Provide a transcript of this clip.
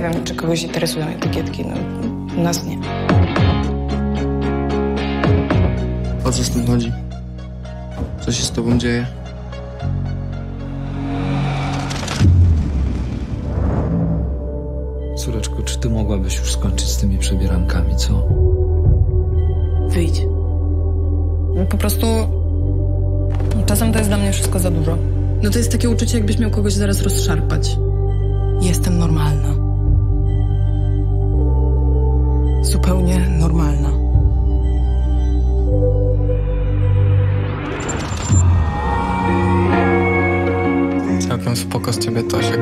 wiem, czy kogoś interesują etykietki. No, nas nie. O co z tym chodzi? Co się z tobą dzieje? Córeczko, czy ty mogłabyś już skończyć z tymi przebierankami, co? Wyjdź. Po prostu czasem to jest dla mnie wszystko za dużo. No to jest takie uczucie, jakbyś miał kogoś zaraz rozszarpać. Jestem Zupełnie normalna. Całkiem spoko z ciebie, Tosiek.